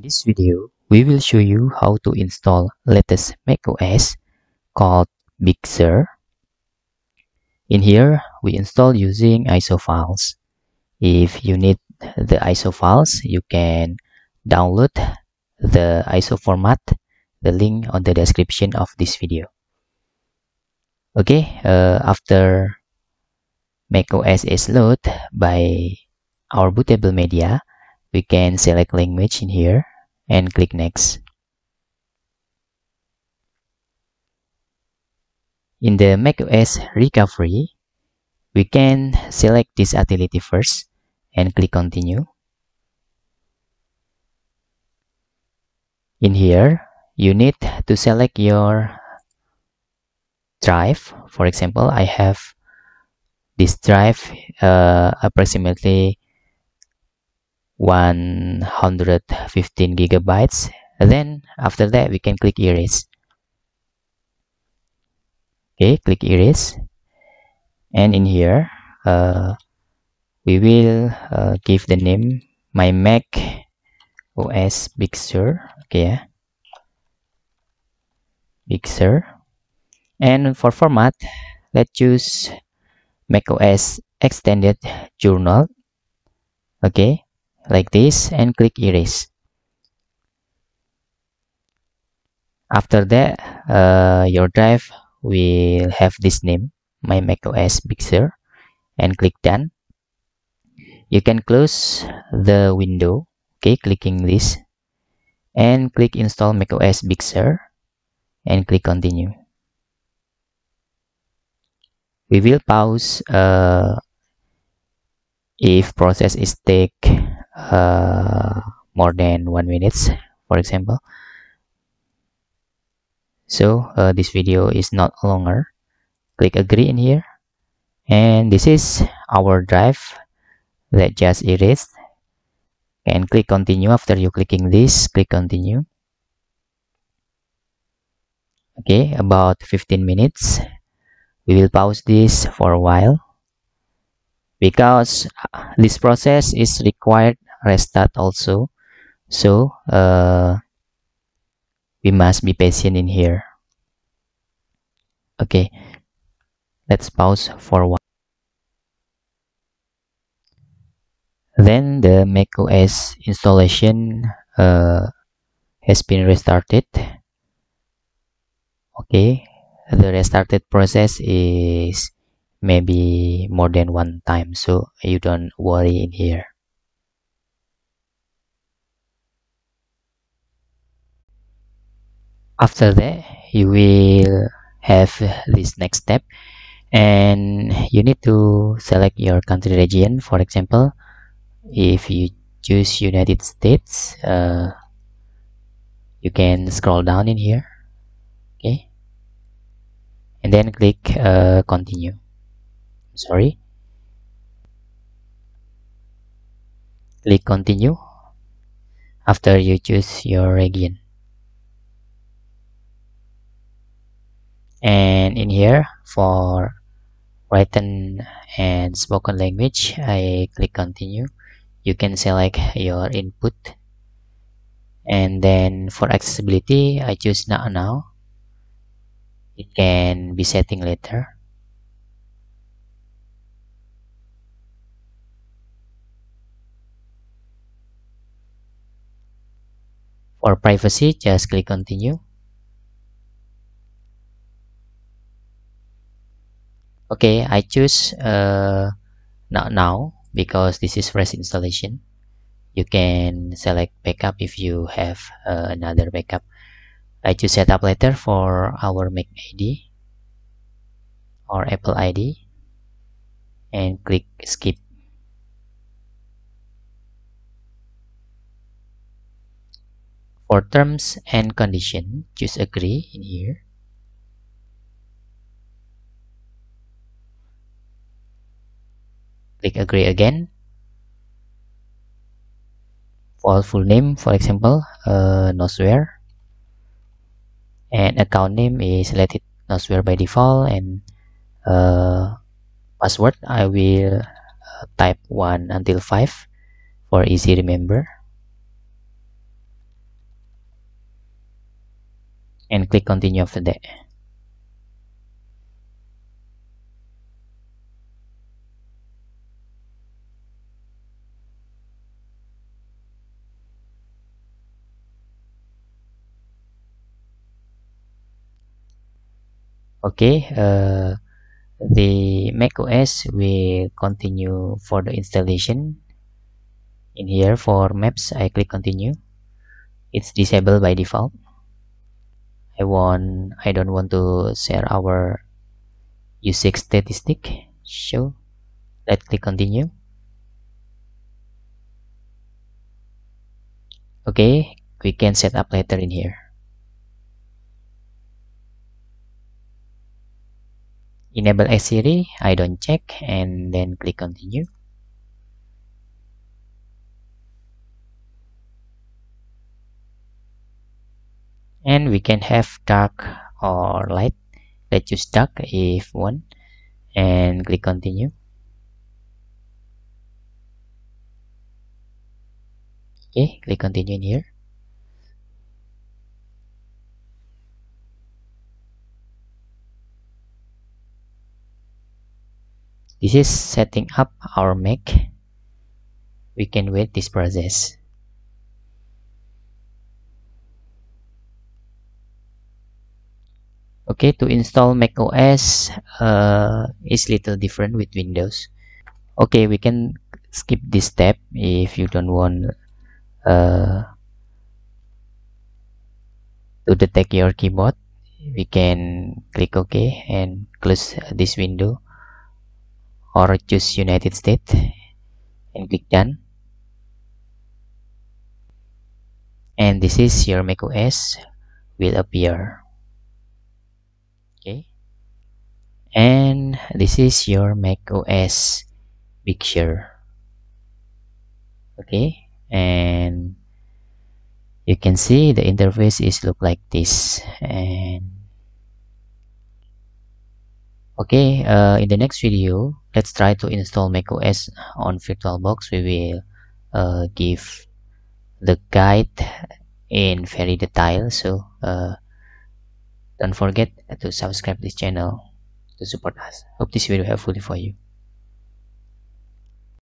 In this video, we will show you how to install latest macOS called Big Sur. In here, we install using ISO files. If you need the ISO files, you can download the ISO format, the link on the description of this video. Okay, uh, after macOS is loaded by our bootable media, we can select language in here and click next. In the macOS recovery, we can select this utility first and click continue. In here, you need to select your drive. For example, I have this drive uh, approximately 115 gigabytes. Then after that we can click erase. Okay click erase. And in here uh, we will uh, give the name my mac os big sur okay yeah. big sur and for format let's choose mac os extended journal. Okay like this and click erase. After that uh, your drive will have this name my macOS Big Sur and click done. You can close the window okay clicking this and click install macOS Big Sur and click continue. We will pause uh, if process is take uh, more than one minutes for example. So uh, this video is not longer. Click agree in here. And this is our drive that just erased. And click continue. After you clicking this click continue. Okay about 15 minutes. We will pause this for a while. Because uh, this process is required restart also. So uh, we must be patient in here. Okay. Let's pause for one. Then the macOS installation uh, has been restarted. Okay. The restarted process is maybe more than one time so you don't worry in here after that you will have this next step. And you need to select your country region. For example if you choose United States uh, you can scroll down in here. Okay. And then click uh, continue. Sorry. Click continue after you choose your region and in here for written and spoken language I click continue. You can select your input. And then for accessibility I choose now now. It can be setting later. For privacy just click continue okay I choose uh, not now because this is fresh installation. You can select backup if you have uh, another backup. I choose setup later for our Mac ID or Apple ID and click skip. For terms and condition choose agree in here click agree again. For full name for example uh, and account name is selected noswear by default and uh, password I will uh, type 1 until 5 for easy remember. And click continue after that. Okay uh, the Mac OS will continue for the installation. In here for maps I click continue. It's disabled by default. I want I don't want to share our usage statistic. So let's click continue. Okay we can set up later in here enable Siri I don't check and then click continue. And we can have dark or light. Let's choose dark if one and click continue. Okay click continue in here this is setting up our Mac. We can wait this process. Okay to install Mac OS uh, is little different with Windows. Okay we can skip this step if you don't want uh, to detect your keyboard. We can click OK and close this window or choose United States and click done and this is your macOS will appear. Okay. And this is your macOS picture okay. And you can see the interface is look like this. And okay uh, in the next video let's try to install macOS on VirtualBox. We will uh, give the guide in very detail. So uh, don't forget to subscribe this channel to support us. Hope this video helpful for you